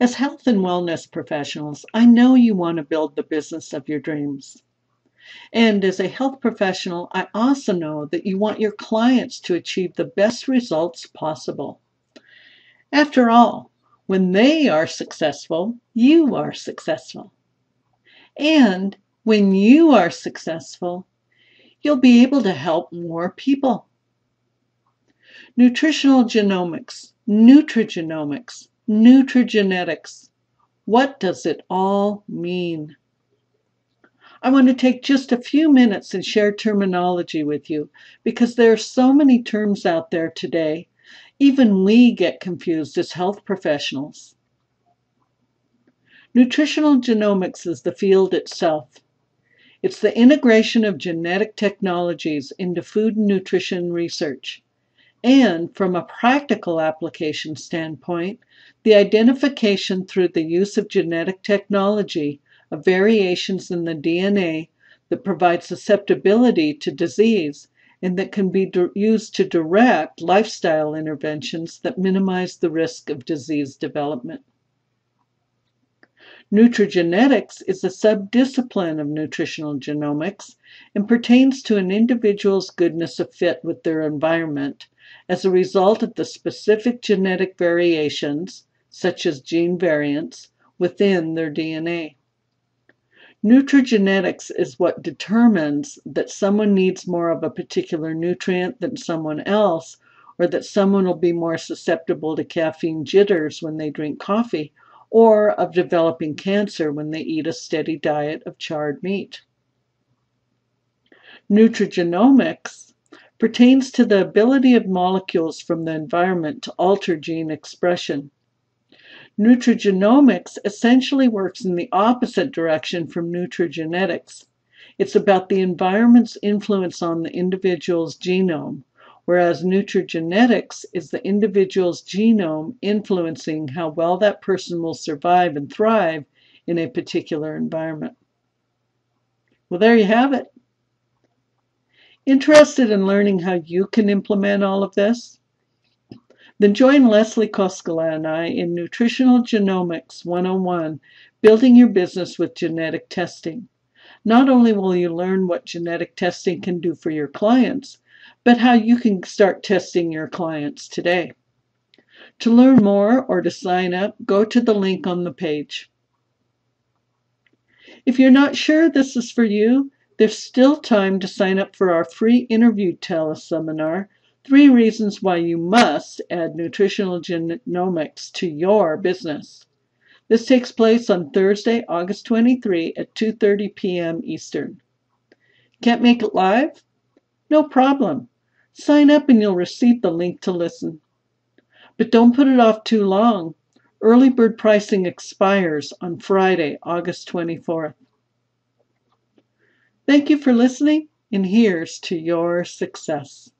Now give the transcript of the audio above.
As health and wellness professionals, I know you want to build the business of your dreams. And as a health professional, I also know that you want your clients to achieve the best results possible. After all, when they are successful, you are successful. And when you are successful, you'll be able to help more people. Nutritional genomics, nutrigenomics, nutrigenetics. What does it all mean? I want to take just a few minutes and share terminology with you because there are so many terms out there today. Even we get confused as health professionals. Nutritional genomics is the field itself. It's the integration of genetic technologies into food and nutrition research. And from a practical application standpoint, the identification through the use of genetic technology of variations in the DNA that provide susceptibility to disease and that can be used to direct lifestyle interventions that minimize the risk of disease development. Nutrigenetics is a subdiscipline of nutritional genomics and pertains to an individual's goodness of fit with their environment as a result of the specific genetic variations, such as gene variants, within their DNA. Nutrigenetics is what determines that someone needs more of a particular nutrient than someone else, or that someone will be more susceptible to caffeine jitters when they drink coffee, or of developing cancer when they eat a steady diet of charred meat. Nutrigenomics pertains to the ability of molecules from the environment to alter gene expression. Nutrigenomics essentially works in the opposite direction from nutrigenetics. It's about the environment's influence on the individual's genome, whereas nutrigenetics is the individual's genome influencing how well that person will survive and thrive in a particular environment. Well, there you have it. Interested in learning how you can implement all of this? Then join Leslie Koskela and I in Nutritional Genomics 101 Building Your Business with Genetic Testing. Not only will you learn what genetic testing can do for your clients, but how you can start testing your clients today. To learn more or to sign up, go to the link on the page. If you're not sure this is for you, there's still time to sign up for our free interview teleseminar, Three Reasons Why You Must Add Nutritional Genomics to Your Business. This takes place on Thursday, August 23 at 2:30 p.m. Eastern. Can't make it live? No problem. Sign up and you'll receive the link to listen. But don't put it off too long. Early bird pricing expires on Friday, August 24th. Thank you for listening, and here's to your success.